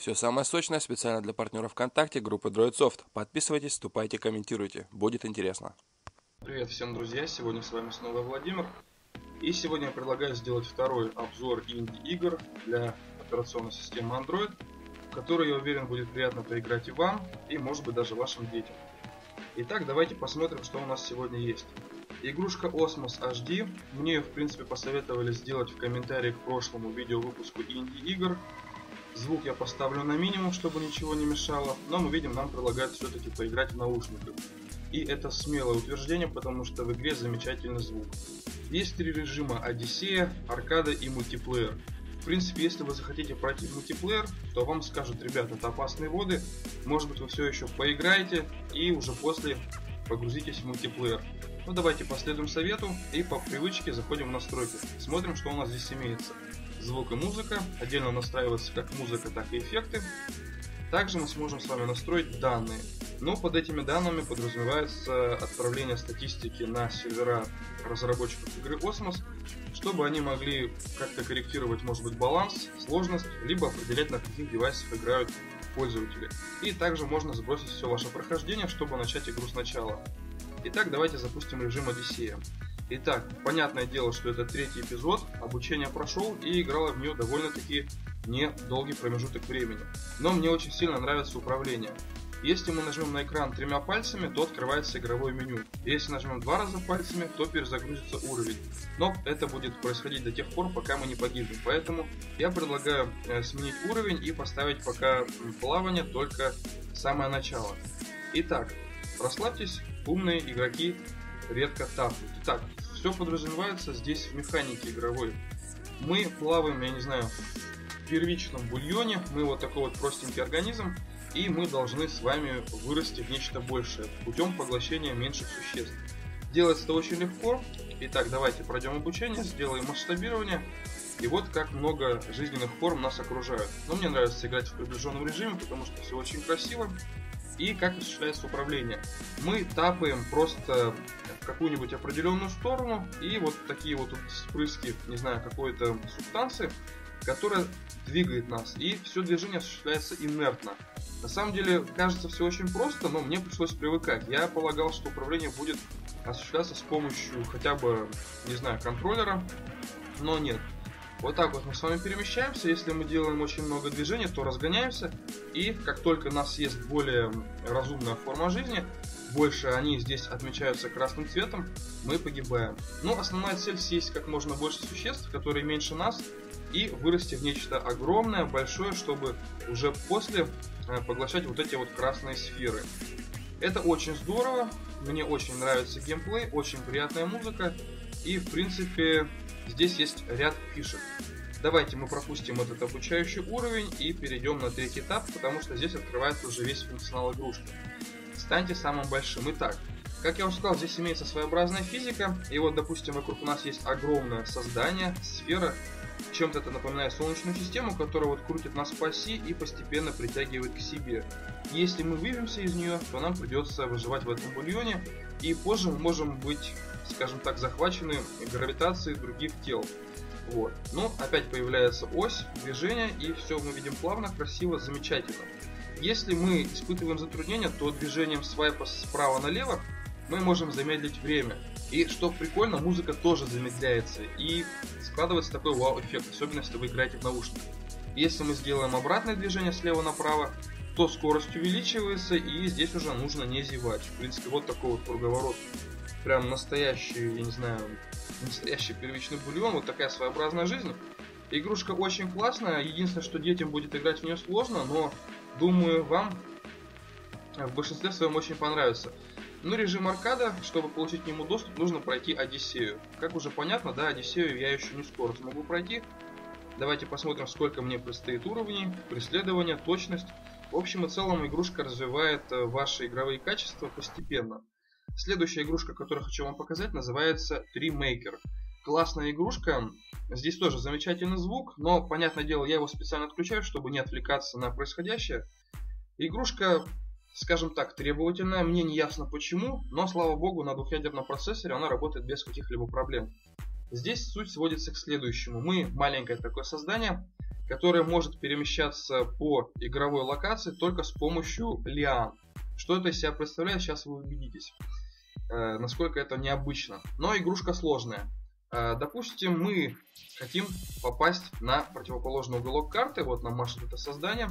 Все самое сочное специально для партнеров ВКонтакте группы DroidSoft. Подписывайтесь, вступайте, комментируйте. Будет интересно. Привет всем, друзья! Сегодня с вами снова Владимир. И сегодня я предлагаю сделать второй обзор инди-игр для операционной системы Android, в я уверен, будет приятно поиграть и вам, и может быть даже вашим детям. Итак, давайте посмотрим, что у нас сегодня есть. Игрушка Osmos HD. Мне ее, в принципе, посоветовали сделать в комментарии к прошлому видеовыпуску инди-игр. Звук я поставлю на минимум, чтобы ничего не мешало, но мы видим, нам предлагают все-таки поиграть в наушниках. И это смелое утверждение, потому что в игре замечательный звук. Есть три режима Одиссея, Аркада и мультиплеер. В принципе, если вы захотите пройти мультиплеер, то вам скажут, ребята, это опасные воды, может быть вы все еще поиграете и уже после погрузитесь в мультиплеер. Ну давайте последуем совету и по привычке заходим в настройки. Смотрим, что у нас здесь имеется звук и музыка. Отдельно настраивается как музыка, так и эффекты. Также мы сможем с вами настроить данные. Но под этими данными подразумевается отправление статистики на сервера разработчиков игры Osmos, чтобы они могли как-то корректировать, может быть, баланс, сложность, либо определять, на каких девайсах играют пользователи. И также можно сбросить все ваше прохождение, чтобы начать игру сначала. Итак, давайте запустим режим Одиссея. Итак, понятное дело, что это третий эпизод, обучение прошел и играла в нее довольно-таки недолгий промежуток времени. Но мне очень сильно нравится управление. Если мы нажмем на экран тремя пальцами, то открывается игровое меню. Если нажмем два раза пальцами, то перезагрузится уровень. Но это будет происходить до тех пор, пока мы не погибнем. Поэтому я предлагаю э, сменить уровень и поставить пока плавание только самое начало. Итак, расслабьтесь, умные игроки редко тапнут. Итак, все подразумевается здесь в механике игровой. Мы плаваем, я не знаю, в первичном бульоне, мы вот такой вот простенький организм, и мы должны с вами вырасти в нечто большее путем поглощения меньших существ. Делается это очень легко. Итак, давайте пройдем обучение, сделаем масштабирование. И вот как много жизненных форм нас окружают. Но мне нравится играть в приближенном режиме, потому что все очень красиво. И как осуществляется управление. Мы тапаем просто в какую-нибудь определенную сторону, и вот такие вот спрыски, не знаю, какой-то субстанции, которая двигает нас. И все движение осуществляется инертно. На самом деле, кажется все очень просто, но мне пришлось привыкать. Я полагал, что управление будет осуществляться с помощью хотя бы, не знаю, контроллера, но нет. Вот так вот мы с вами перемещаемся. Если мы делаем очень много движений, то разгоняемся. И как только нас есть более разумная форма жизни, больше они здесь отмечаются красным цветом, мы погибаем. Но основная цель съесть как можно больше существ, которые меньше нас, и вырасти в нечто огромное, большое, чтобы уже после э, поглощать вот эти вот красные сферы. Это очень здорово, мне очень нравится геймплей, очень приятная музыка, и в принципе Здесь есть ряд фишек. Давайте мы пропустим этот обучающий уровень и перейдем на третий этап, потому что здесь открывается уже весь функционал игрушки. Станьте самым большим. Итак, как я уже сказал, здесь имеется своеобразная физика. И вот, допустим, вокруг нас есть огромное создание, сфера. Чем-то это напоминает Солнечную систему, которая вот крутит нас по оси и постепенно притягивает к себе. Если мы выбьемся из нее, то нам придется выживать в этом бульоне. И позже мы можем быть скажем так, захвачены гравитацией других тел. Вот. Но опять появляется ось движения, и все мы видим плавно, красиво, замечательно. Если мы испытываем затруднения, то движением свайпа справа налево мы можем замедлить время. И что прикольно, музыка тоже замедляется, и складывается такой вау-эффект, особенно если вы играете в наушниках. Если мы сделаем обратное движение слева направо, то скорость увеличивается, и здесь уже нужно не зевать. В принципе, вот такой вот круговорот прям настоящий, я не знаю, настоящий первичный бульон, вот такая своеобразная жизнь. Игрушка очень классная, единственное, что детям будет играть в нее сложно, но думаю, вам в большинстве своем очень понравится. Ну, режим аркада, чтобы получить к нему доступ, нужно пройти Одиссею. Как уже понятно, да, Одиссею я еще не скоро смогу пройти. Давайте посмотрим, сколько мне предстоит уровней, преследование, точность. В общем и целом, игрушка развивает э, ваши игровые качества постепенно. Следующая игрушка, которую хочу вам показать, называется Tree Maker. Классная игрушка. Здесь тоже замечательный звук, но, понятное дело, я его специально отключаю, чтобы не отвлекаться на происходящее. Игрушка скажем так, требовательная. Мне не ясно почему, но, слава богу, на двухъядерном процессоре она работает без каких-либо проблем. Здесь суть сводится к следующему. Мы маленькое такое создание, которое может перемещаться по игровой локации только с помощью лиан. Что это из себя представляет, сейчас вы убедитесь, э, насколько это необычно. Но игрушка сложная. Э, допустим, мы хотим попасть на противоположный уголок карты, вот нам машет это создание,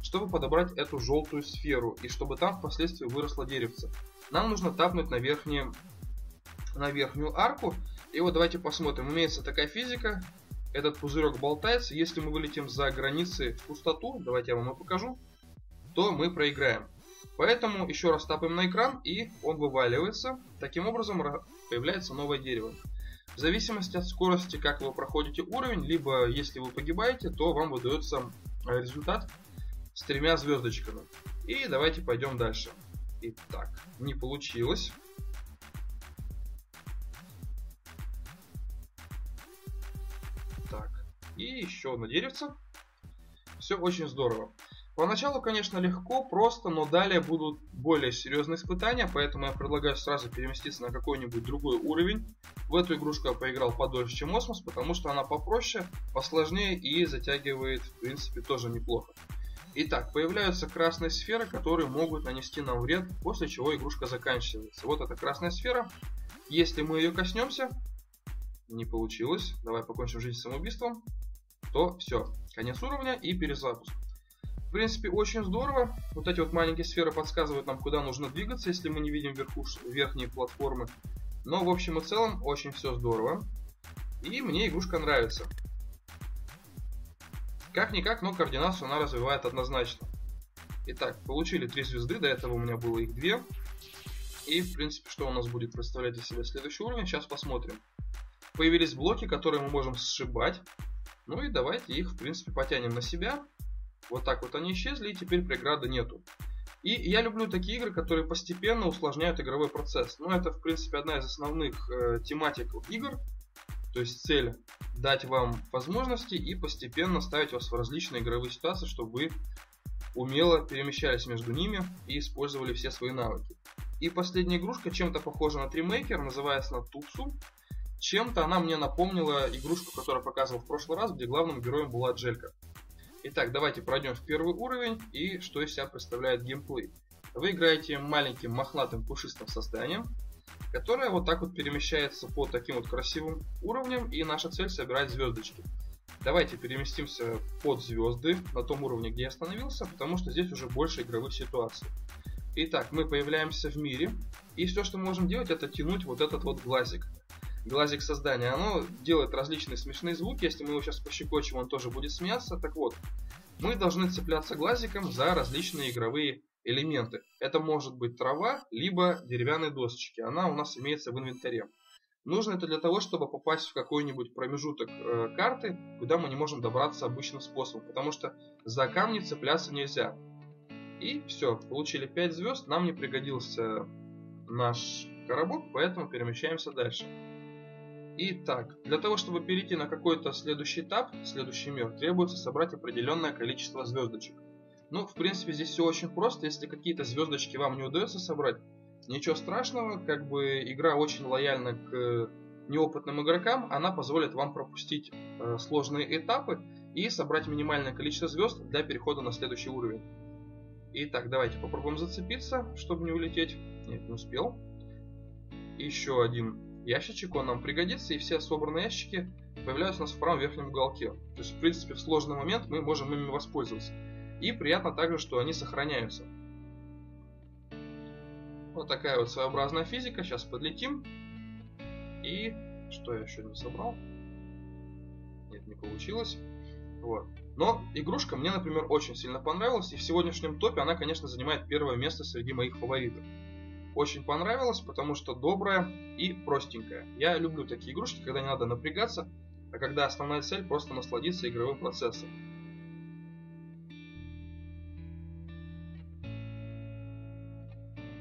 чтобы подобрать эту желтую сферу и чтобы там впоследствии выросло деревце. Нам нужно тапнуть на, верхнюю, на верхнюю арку. И вот давайте посмотрим. Имеется такая физика. Этот пузырек болтается. Если мы вылетим за границы в пустоту, давайте я вам и покажу, то мы проиграем. Поэтому еще раз тапаем на экран и он вываливается. Таким образом появляется новое дерево. В зависимости от скорости, как вы проходите уровень, либо если вы погибаете, то вам выдается результат с тремя звездочками. И давайте пойдем дальше. Итак, не получилось. Так, и еще одно деревце. Все очень здорово. Поначалу, конечно, легко, просто, но далее будут более серьезные испытания, поэтому я предлагаю сразу переместиться на какой-нибудь другой уровень. В эту игрушку я поиграл подольше, чем Осмос, потому что она попроще, посложнее и затягивает, в принципе, тоже неплохо. Итак, появляются красные сферы, которые могут нанести нам вред, после чего игрушка заканчивается. Вот эта красная сфера. Если мы ее коснемся, не получилось, давай покончим жизнь самоубийством, то все, конец уровня и перезапуск. Принципе, очень здорово. Вот эти вот маленькие сферы подсказывают нам, куда нужно двигаться, если мы не видим вверху верхние платформы. Но, в общем и целом, очень все здорово. И мне игрушка нравится. Как-никак, но координацию она развивает однозначно. Итак, получили три звезды, до этого у меня было их две. И, в принципе, что у нас будет представлять из себя следующий уровень, сейчас посмотрим. Появились блоки, которые мы можем сшибать. Ну и давайте их, в принципе, потянем на себя. Вот так вот они исчезли, и теперь преграды нету. И я люблю такие игры, которые постепенно усложняют игровой процесс. Ну, это, в принципе, одна из основных э, тематик игр. То есть цель дать вам возможности и постепенно ставить вас в различные игровые ситуации, чтобы вы умело перемещались между ними и использовали все свои навыки. И последняя игрушка чем-то похожа на Тримейкер, называется на Тупсу. Чем-то она мне напомнила игрушку, которую я показывал в прошлый раз, где главным героем была Джелька. Итак, давайте пройдем в первый уровень и что из себя представляет геймплей. Вы играете маленьким мохнатым пушистым созданием, которое вот так вот перемещается по таким вот красивым уровням, и наша цель собирать звездочки. Давайте переместимся под звезды на том уровне, где я остановился, потому что здесь уже больше игровых ситуаций. Итак, мы появляемся в мире, и все, что мы можем делать, это тянуть вот этот вот глазик глазик создания, оно делает различные смешные звуки. Если мы его сейчас пощекочем, он тоже будет смеяться. Так вот, мы должны цепляться глазиком за различные игровые элементы. Это может быть трава, либо деревянные досочки. Она у нас имеется в инвентаре. Нужно это для того, чтобы попасть в какой-нибудь промежуток э, карты, куда мы не можем добраться обычным способом, потому что за камни цепляться нельзя. И все, получили 5 звезд, нам не пригодился наш коробок, поэтому перемещаемся дальше. Итак, для того, чтобы перейти на какой-то следующий этап, следующий мир, требуется собрать определенное количество звездочек. Ну, в принципе, здесь все очень просто. Если какие-то звездочки вам не удается собрать, ничего страшного. Как бы игра очень лояльна к неопытным игрокам. Она позволит вам пропустить э, сложные этапы и собрать минимальное количество звезд для перехода на следующий уровень. Итак, давайте попробуем зацепиться, чтобы не улететь. Нет, не успел. Еще один ящичек, он нам пригодится, и все собранные ящики появляются у нас в правом верхнем уголке. То есть, в принципе, в сложный момент мы можем ими воспользоваться. И приятно также, что они сохраняются. Вот такая вот своеобразная физика. Сейчас подлетим. И что я еще не собрал? Нет, не получилось. Вот. Но игрушка мне, например, очень сильно понравилась. И в сегодняшнем топе она, конечно, занимает первое место среди моих фаворитов очень понравилось, потому что добрая и простенькая. Я люблю такие игрушки, когда не надо напрягаться, а когда основная цель просто насладиться игровым процессом.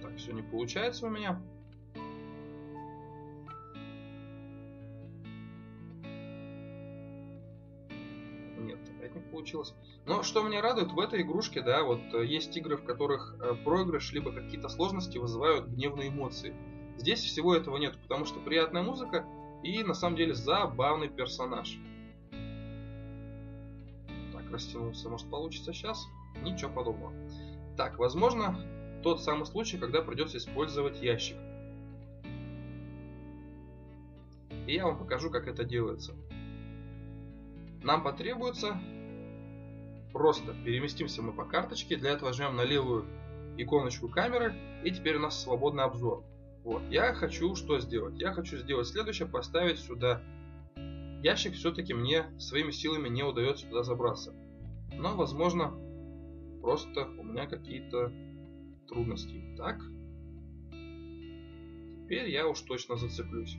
Так, все не получается у меня. Получилось. Но что меня радует, в этой игрушке, да, вот э, есть игры, в которых э, проигрыш либо какие-то сложности вызывают гневные эмоции. Здесь всего этого нет, потому что приятная музыка и на самом деле забавный персонаж. Так, растянулся, может получится сейчас? Ничего подобного. Так, возможно, тот самый случай, когда придется использовать ящик. И я вам покажу, как это делается. Нам потребуется просто переместимся мы по карточке. Для этого жмем на левую иконочку камеры. И теперь у нас свободный обзор. Вот. Я хочу что сделать? Я хочу сделать следующее. Поставить сюда ящик. Все-таки мне своими силами не удается туда забраться. Но, возможно, просто у меня какие-то трудности. Так. Теперь я уж точно зацеплюсь.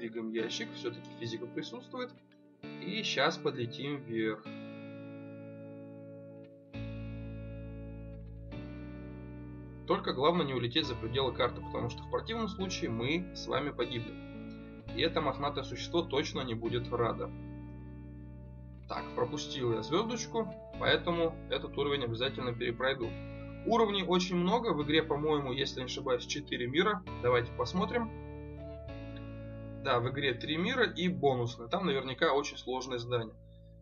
Двигаем ящик. Все-таки физика присутствует. И сейчас подлетим вверх. Только главное не улететь за пределы карты, потому что в противном случае мы с вами погибнем. И это мохнатое существо точно не будет рада. Так, пропустил я звездочку, поэтому этот уровень обязательно перепройду. Уровней очень много, в игре, по-моему, если не ошибаюсь, 4 мира. Давайте посмотрим. Да, в игре 3 мира и бонусные. Там наверняка очень сложное здание.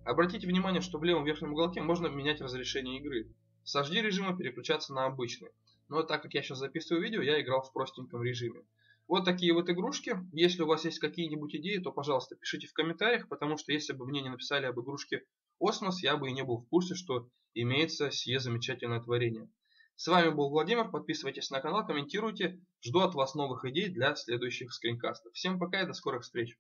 Обратите внимание, что в левом верхнем уголке можно менять разрешение игры. С HD режима переключаться на обычный. Но так как я сейчас записываю видео, я играл в простеньком режиме. Вот такие вот игрушки. Если у вас есть какие-нибудь идеи, то, пожалуйста, пишите в комментариях, потому что если бы мне не написали об игрушке Осмос, я бы и не был в курсе, что имеется сие замечательное творение. С вами был Владимир, подписывайтесь на канал, комментируйте, жду от вас новых идей для следующих скринкастов. Всем пока и до скорых встреч!